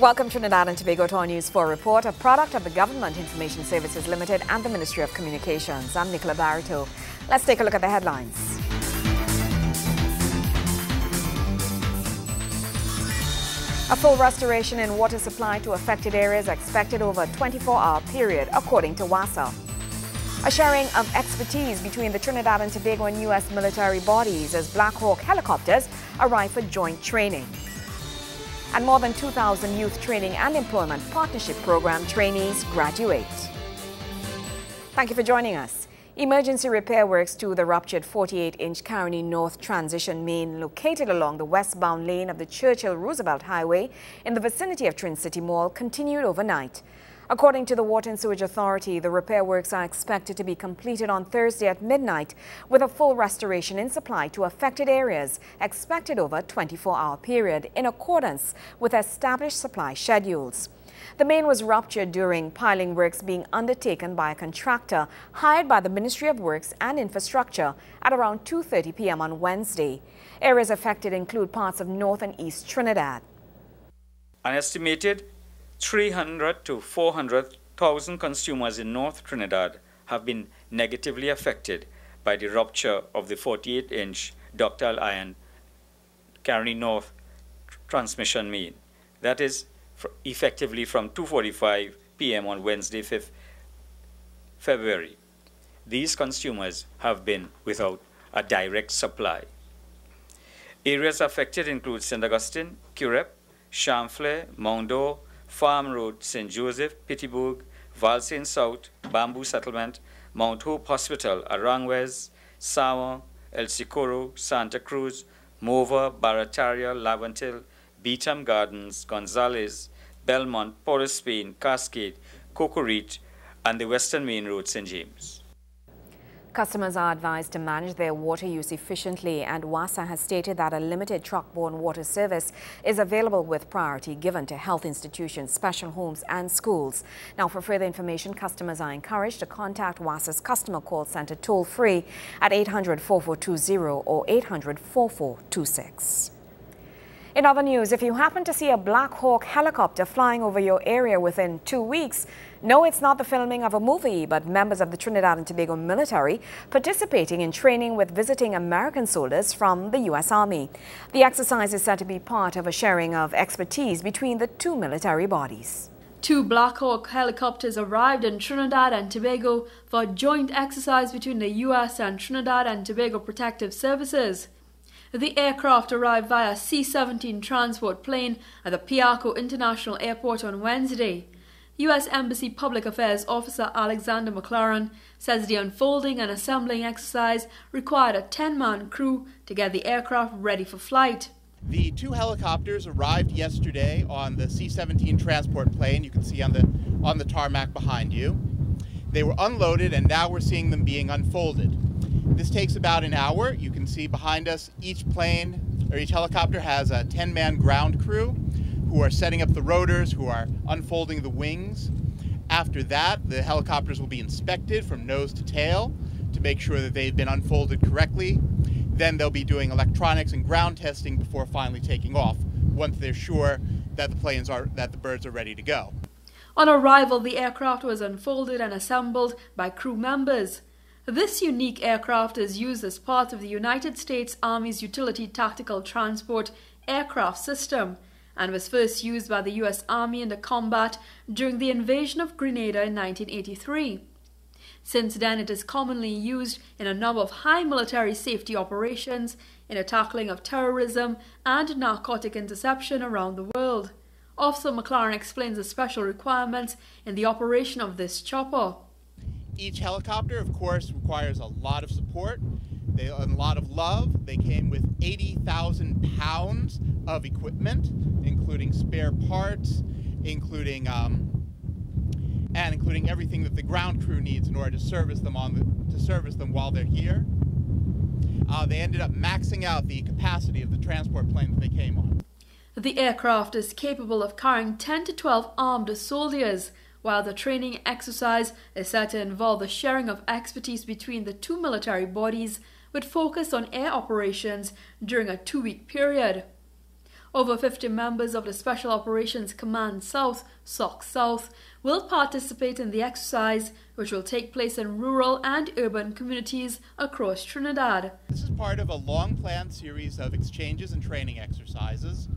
Welcome Trinidad and Tobago to our News 4 report, a product of the Government Information Services Limited and the Ministry of Communications. I'm Nicola Barreto. Let's take a look at the headlines. A full restoration in water supply to affected areas expected over a 24-hour period, according to WASA. A sharing of expertise between the Trinidad and Tobago and U.S. military bodies as Black Hawk helicopters arrive for joint training and more than 2,000 Youth Training and Employment Partnership Program trainees graduate. Thank you for joining us. Emergency repair works to the ruptured 48-inch Caroni North transmission main located along the westbound lane of the Churchill Roosevelt Highway in the vicinity of Trincity Mall continued overnight. According to the Water and Sewage Authority, the repair works are expected to be completed on Thursday at midnight with a full restoration in supply to affected areas expected over a 24-hour period in accordance with established supply schedules. The main was ruptured during piling works being undertaken by a contractor hired by the Ministry of Works and Infrastructure at around 2.30 p.m. on Wednesday. Areas affected include parts of North and East Trinidad. An estimated 300 to 400,000 consumers in North Trinidad have been negatively affected by the rupture of the 48-inch ductile iron Caroni North transmission main. That is effectively from 2.45 p.m. on Wednesday, 5th February. These consumers have been without a direct supply. Areas affected include St. Augustine, Curepe, Champs Fleurs, Mount D'Or, Farm Road, St. Joseph, Petit Bourg, Valsayn South, Bamboo Settlement, Mount Hope Hospital, Aranjuez, Sawa, El Socorro, Santa Cruz, Morvant, Barataria, Laventille, Beetham Gardens, Gonzales, Belmont, Port Spain, Cascade, Cocorite, and the Western Main Road, St. James. Customers are advised to manage their water use efficiently and WASA has stated that a limited truck-borne water service is available with priority given to health institutions, special homes and schools. Now for further information, customers are encouraged to contact WASA's customer call center toll-free at 800-4420 or 800-4426. In other news, if you happen to see a Black Hawk helicopter flying over your area within two weeks, no, it's not the filming of a movie, but members of the Trinidad and Tobago military participating in training with visiting American soldiers from the U.S. Army. The exercise is said to be part of a sharing of expertise between the two military bodies. Two Black Hawk helicopters arrived in Trinidad and Tobago for a joint exercise between the U.S. and Trinidad and Tobago Protective Services. The aircraft arrived via C-17 transport plane at the Piarco International Airport on Wednesday. U.S. Embassy Public Affairs Officer Alexander McLaren says the unfolding and assembling exercise required a 10-man crew to get the aircraft ready for flight. The two helicopters arrived yesterday on the C-17 transport plane you can see on the, on the tarmac behind you. They were unloaded and now we're seeing them being unfolded. This takes about an hour. You can see behind us each plane or each helicopter has a 10 man ground crew who are setting up the rotors, who are unfolding the wings. After that, the helicopters will be inspected from nose to tail to make sure that they've been unfolded correctly. Then they'll be doing electronics and ground testing before finally taking off once they're sure that the planes are that the birds are ready to go. On arrival, the aircraft was unfolded and assembled by crew members. This unique aircraft is used as part of the United States Army's Utility Tactical Transport Aircraft System and was first used by the U.S. Army in the combat during the invasion of Grenada in 1983. Since then, it is commonly used in a number of high military safety operations in the tackling of terrorism and narcotic interception around the world. Officer McLaren explains the special requirements in the operation of this chopper. Each helicopter, of course, requires a lot of support, they, a lot of love. They came with 80,000 pounds of equipment, including spare parts, including um, and including everything that the ground crew needs in order to service them on the, to service them while they're here. Uh, they ended up maxing out the capacity of the transport plane that they came on. The aircraft is capable of carrying 10 to 12 armed soldiers, while the training exercise is set to involve the sharing of expertise between the two military bodies with focus on air operations during a two-week period. Over 50 members of the Special Operations Command South, SOC South, will participate in the exercise, which will take place in rural and urban communities across Trinidad. This is part of a long planned series of exchanges and training exercises.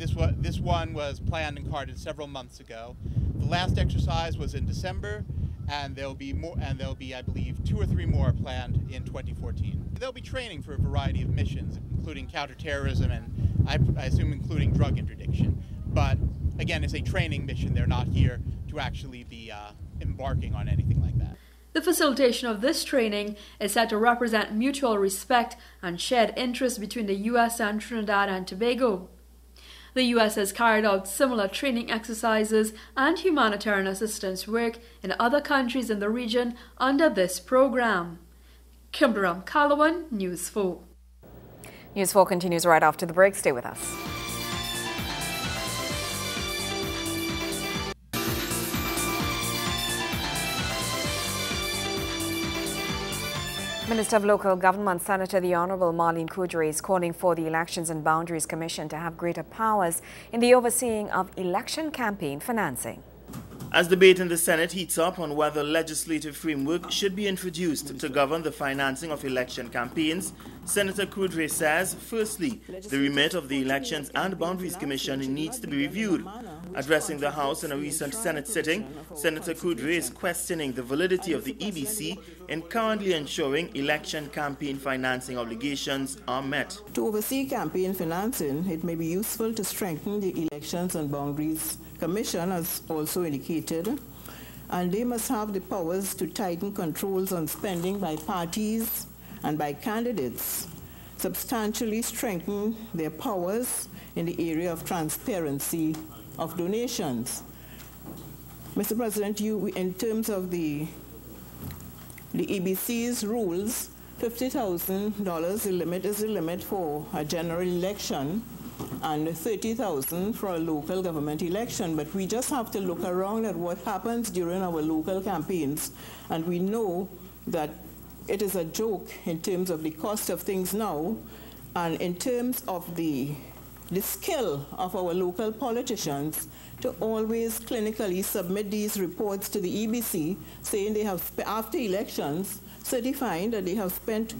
This, wa- this one was planned and carded several months ago. The last exercise was in December, and there'll be more, and there'll be, I believe, two or three more planned in 2014. They'll be training for a variety of missions, including counterterrorism and I, I assume including drug interdiction. But again, it's a training mission. They're not here to actually be uh, embarking on anything like that. The facilitation of this training is said to represent mutual respect and shared interest between the U.S. and Trinidad and Tobago. The U.S. has carried out similar training exercises and humanitarian assistance work in other countries in the region under this program. Kimberam Calawan, News 4. News 4 continues right after the break. Stay with us. Minister of Local Government Senator the Honorable Marlene Coudray is calling for the Elections and Boundaries Commission to have greater powers in the overseeing of election campaign financing. As debate in the Senate heats up on whether legislative framework should be introduced to govern the financing of election campaigns, Senator Coudray says, firstly, the remit of the Elections and Boundaries Commission needs to be reviewed. Addressing the House in a recent Senate sitting, Senator Coudray is questioning the validity of the EBC in currently ensuring election campaign financing obligations are met. To oversee campaign financing, it may be useful to strengthen the Elections and Boundaries Commission, has also indicated, and they must have the powers to tighten controls on spending by parties and by candidates, substantially strengthen their powers in the area of transparency of donations. Mr. President, you, in terms of the, the EBC's rules, $50,000 the limit is the limit for a general election and 30,000 for a local government election. But we just have to look around at what happens during our local campaigns, and we know that it is a joke in terms of the cost of things now, and in terms of the the skill of our local politicians to always clinically submit these reports to the EBC saying they have, after elections, certifying that they have spent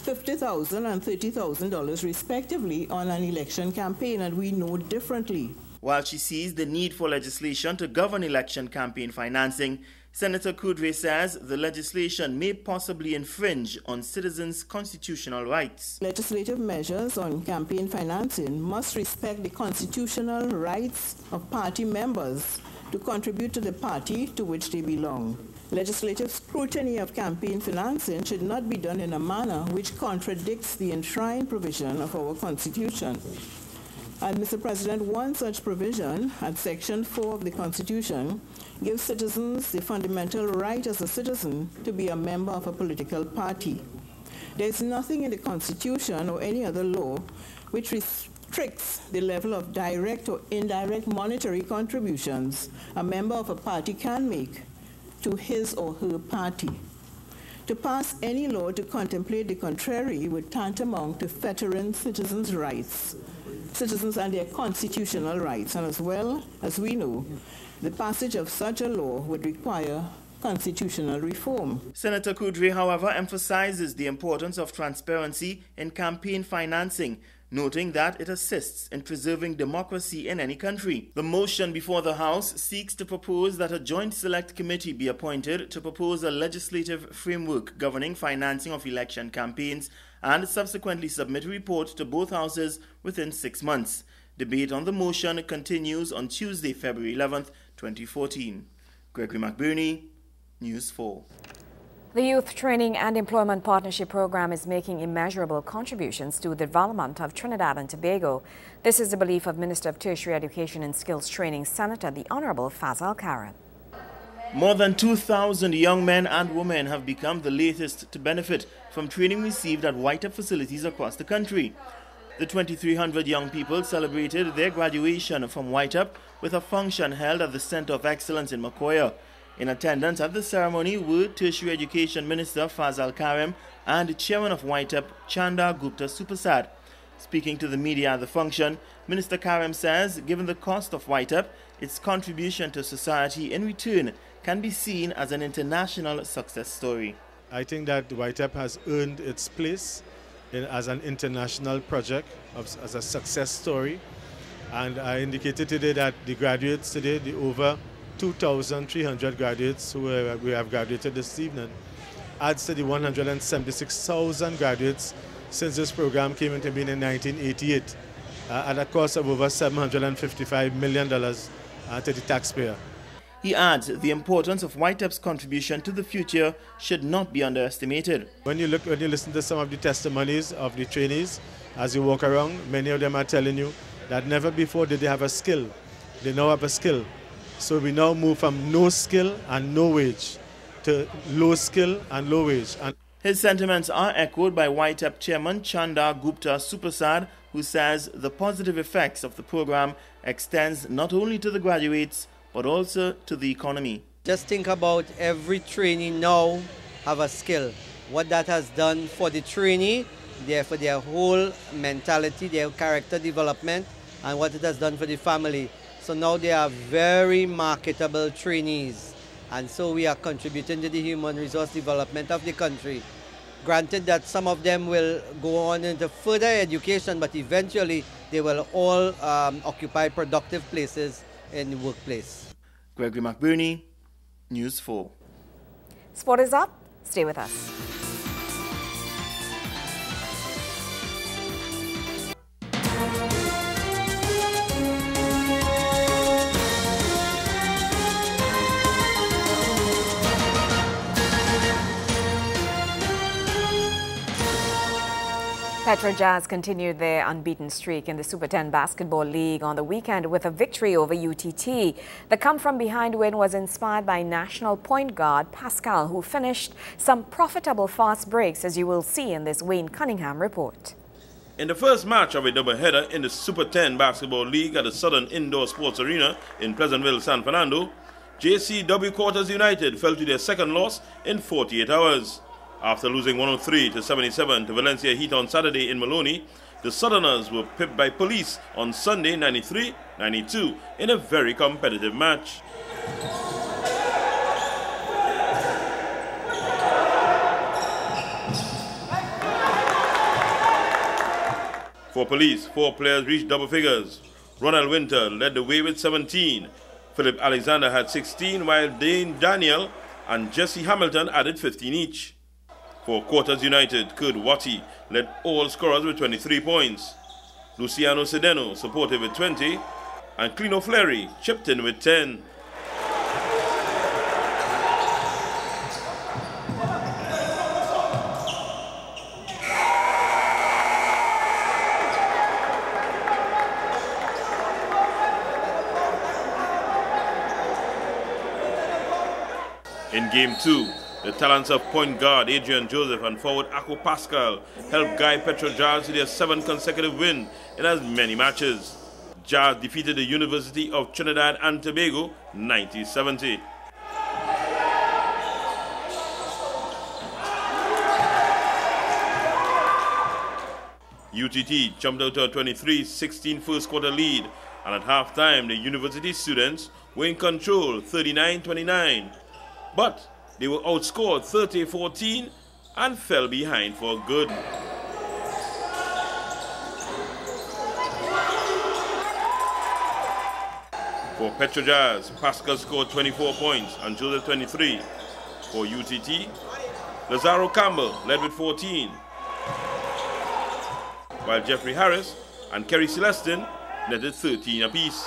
$50,000 and $30,000 respectively on an election campaign, and we know differently. While she sees the need for legislation to govern election campaign financing, Senator Coudray says the legislation may possibly infringe on citizens' constitutional rights. Legislative measures on campaign financing must respect the constitutional rights of party members to contribute to the party to which they belong. Legislative scrutiny of campaign financing should not be done in a manner which contradicts the enshrined provision of our Constitution. And Mr. President, one such provision at Section 4 of the Constitution gives citizens the fundamental right as a citizen to be a member of a political party. There is nothing in the Constitution or any other law which restricts the level of direct or indirect monetary contributions a member of a party can make to his or her party. To pass any law to contemplate the contrary would tantamount to fettering citizens' rights, citizens and their constitutional rights, and as well as we know, the passage of such a law would require constitutional reform. Senator Coudray, however, emphasizes the importance of transparency in campaign financing, noting that it assists in preserving democracy in any country. The motion before the House seeks to propose that a joint select committee be appointed to propose a legislative framework governing financing of election campaigns and subsequently submit a report to both houses within six months. Debate on the motion continues on Tuesday, February 11th, 2014. Gregory McBurney, News 4. The Youth Training and Employment Partnership Program is making immeasurable contributions to the development of Trinidad and Tobago. This is the belief of Minister of Tertiary Education and Skills Training Senator the Honorable Fazal Karim. More than 2,000 young men and women have become the latest to benefit from training received at YTEPP facilities across the country. The 2,300 young people celebrated their graduation from YTEPP with a function held at the Center of Excellence in Macoya. In attendance at the ceremony were Tertiary Education Minister Fazal Karim and Chairman of YTEPP Chanda Gupta Supasad. Speaking to the media at the function, Minister Karim says given the cost of YTEPP, its contribution to society in return can be seen as an international success story. I think that YTEPP has earned its place in, as an international project, of, as a success story. And I indicated today that the graduates today, the over 2,300 graduates who uh, we have graduated this evening, adds to the 176,000 graduates since this program came into being in 1988 uh, at a cost of over $755 million uh, to the taxpayer. He adds the importance of YTEPP's contribution to the future should not be underestimated. When you look, when you listen to some of the testimonies of the trainees, as you walk around, many of them are telling you that never before did they have a skill. They now have a skill. So we now move from no skill and no wage to low skill and low wage. And His sentiments are echoed by YTEPP chairman Chanda Gupta Supasad, who says the positive effects of the program extends not only to the graduates but also to the economy. Just think about every trainee now have a skill. What that has done for the trainee, there for their whole mentality, their character development, and what it has done for the family. So now they are very marketable trainees. And so we are contributing to the human resource development of the country. Granted that some of them will go on into further education, but eventually they will all um, occupy productive places in the workplace. Gregory McBurney, News 4. Sport is up. Stay with us. Petro Jazz continued their unbeaten streak in the Super 10 Basketball League on the weekend with a victory over UTT. The come-from-behind win was inspired by national point guard Pascal, who finished some profitable fast breaks, as you will see in this Wayne Cunningham report. In the first match of a doubleheader in the Super 10 Basketball League at the Southern Indoor Sports Arena in Pleasantville, San Fernando, JCW Quarters United fell to their second loss in 48 hours. After losing 103 to 77 to Valencia Heat on Saturday in Maloney, the Southerners were pipped by police on Sunday 93-92 in a very competitive match. For police, four players reached double figures. Ronald Winter led the way with 17. Philip Alexander had 16, while Dane Daniel and Jesse Hamilton added 15 each. For Quarters United, Kurt Watty led all scorers with 23 points. Luciano Sedeno supported with 20, and Clino Flery chipped in with 10. In game two, the talents of point guard Adrian Joseph and forward Ako Pascal helped Guy Petro Jazz to their seventh consecutive win in as many matches. Jazz defeated the University of Trinidad and Tobago 90-70. UTT jumped out to a 23-16 first quarter lead and at halftime the university students were in control 39-29. But they were outscored 30-14 and fell behind for good. For Petro Jazz, Pascal scored 24 points and Joseph 23. For UTT, Lazaro Campbell led with 14, while Jeffrey Harris and Kerry Celestin netted 13 apiece.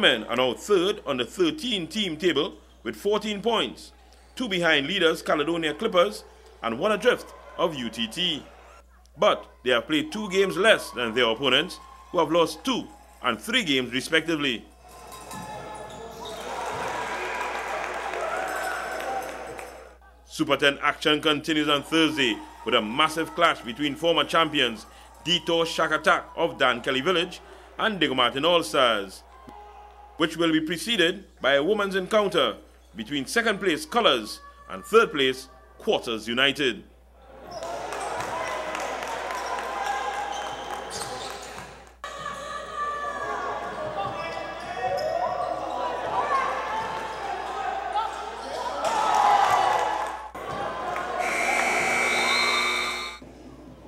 The are now third on the 13 team table with 14 points, two behind leaders Caledonia Clippers and one adrift of UTT. But they have played two games less than their opponents, who have lost two and three games respectively. Super 10 action continues on Thursday with a massive clash between former champions Detour Shack Attack of Dan Kelly Village and Diego Martin All Stars, which will be preceded by a women's encounter between second place Colors and third place Quarters United.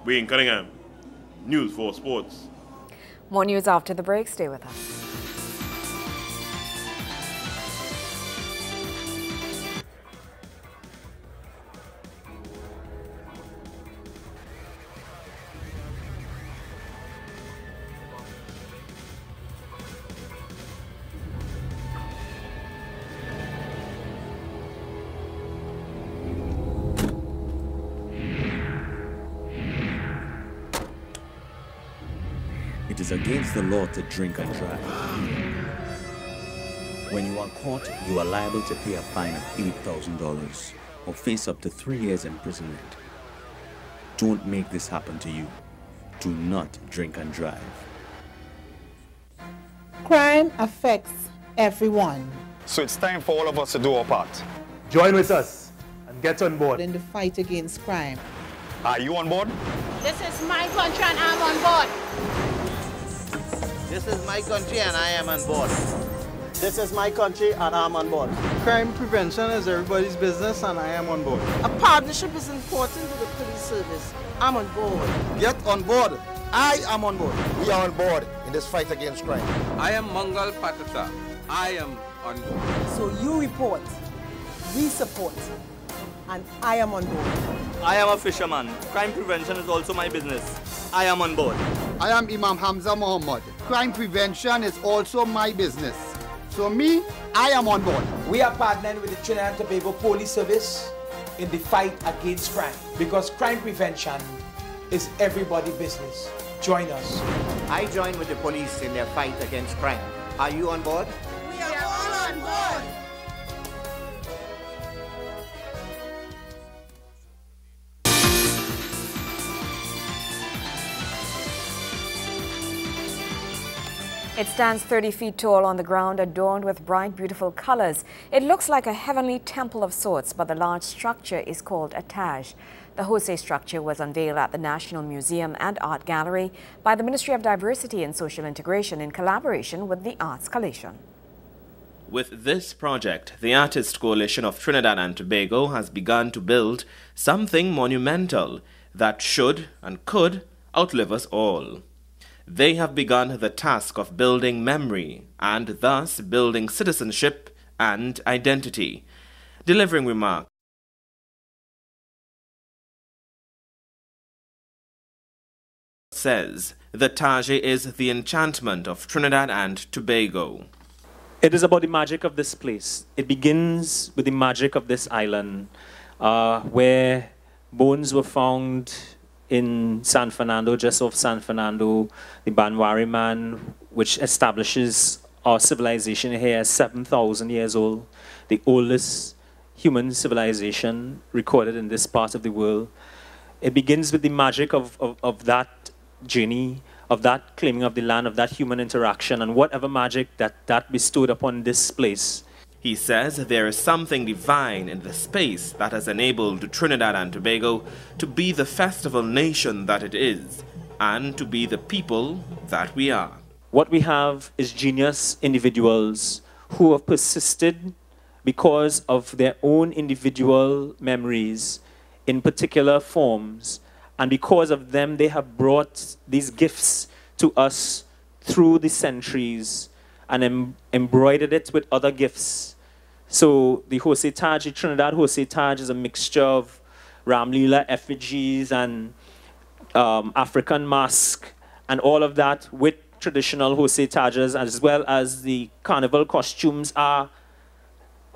Wayne Cunningham, News 4 Sports. More news after the break. Stay with us. Is against the law to drink and drive. When you are caught, you are liable to pay a fine of $8,000 or face up to three years imprisonment. Don't make this happen to you. Do not drink and drive. Crime affects everyone. So it's time for all of us to do our part. Join with us and get on board in the fight against crime. Are you on board? This is my country and I'm on board. This is my country and I am on board. This is my country and I'm on board. Crime prevention is everybody's business and I am on board. A partnership is important to the police service. I'm on board. Get on board. I am on board. We are on board in this fight against crime. I am Mangal Patata. I am on board. So you report, we support, and I am on board. I am a fisherman. Crime prevention is also my business. I am on board. I am Imam Hamza Muhammad. Crime prevention is also my business. So me, I am on board. We are partnering with the Trinidad and Tobago Police Service in the fight against crime because crime prevention is everybody's business. Join us. I join with the police in their fight against crime. Are you on board? We are all on board. It stands 30 feet tall on the ground, adorned with bright, beautiful colors. It looks like a heavenly temple of sorts, but the large structure is called a Taj. The Hosay structure was unveiled at the National Museum and Art Gallery by the Ministry of Diversity and Social Integration in collaboration with the Arts Coalition. With this project, the Artist Coalition of Trinidad and Tobago has begun to build something monumental that should and could outlive us all. They have begun the task of building memory and thus building citizenship and identity. Delivering remarks says the Taj is the enchantment of Trinidad and Tobago. It is about the magic of this place. It begins with the magic of this island, uh, where bones were found in San Fernando, just off San Fernando, the Banwari man, which establishes our civilization here as 7,000 years old, the oldest human civilization recorded in this part of the world. It begins with the magic of, of, of that journey, of that claiming of the land, of that human interaction, and whatever magic that that bestowed upon this place. He says there is something divine in the space that has enabled Trinidad and Tobago to be the festival nation that it is, and to be the people that we are. What we have is genius individuals who have persisted because of their own individual memories in particular forms and because of them, they have brought these gifts to us through the centuries and em embroidered it with other gifts. So the Hosay Taj, the Trinidad Hosay Taj is a mixture of Ramlila effigies and um, African mask and all of that with traditional Hosay Tajas as well as the carnival costumes are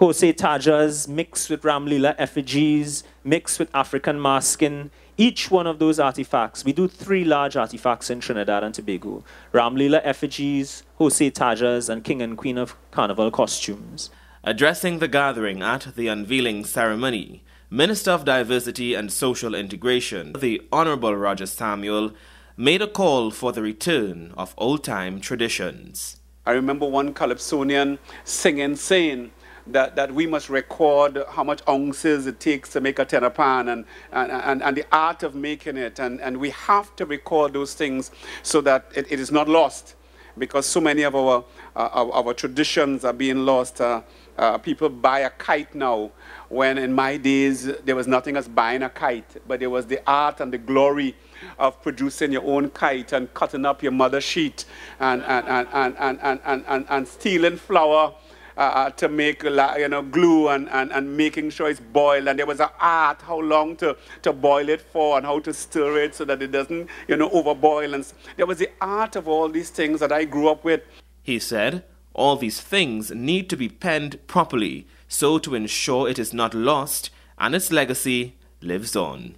Hosay Tajas mixed with Ramlila effigies, mixed with African masking each one of those artifacts, we do three large artifacts in Trinidad and Tobago Ramlila effigies, Hosay Tajas, and King and Queen of Carnival costumes. Addressing the gathering at the unveiling ceremony, Minister of Diversity and Social Integration, the Honorable Rodger Samuel, made a call for the return of old time traditions. I remember one calypsonian singing, saying, that, that we must record how much ounces it takes to make a tenor pan and, and, and, and the art of making it. And, and we have to record those things so that it, it is not lost because so many of our, uh, our, traditions are being lost. Uh, uh, people buy a kite now when in my days there was nothing as buying a kite, but there was the art and the glory of producing your own kite and cutting up your mother sheet and, and, and, and, and, and, and, and, and stealing flour uh, uh to make you know glue and, and, and making sure it's boiled and there was an art how long to, to boil it for and how to stir it so that it doesn't you know overboil and there was the art of all these things that I grew up with. He said all these things need to be penned properly so to ensure it is not lost and its legacy lives on.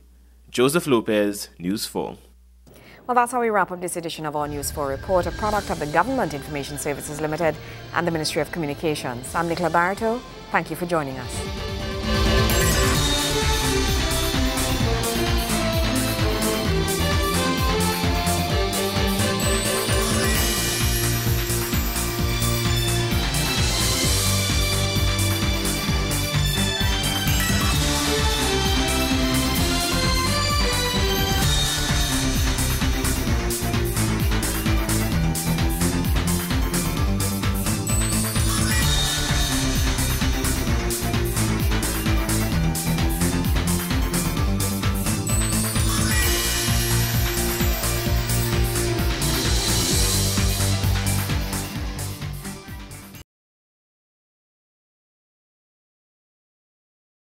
Joseph Lopez, News 4. Well, that's how we wrap up this edition of our News 4 report, a product of the Government Information Services Limited and the Ministry of Communications. I'm Nicola Barreto. Thank you for joining us.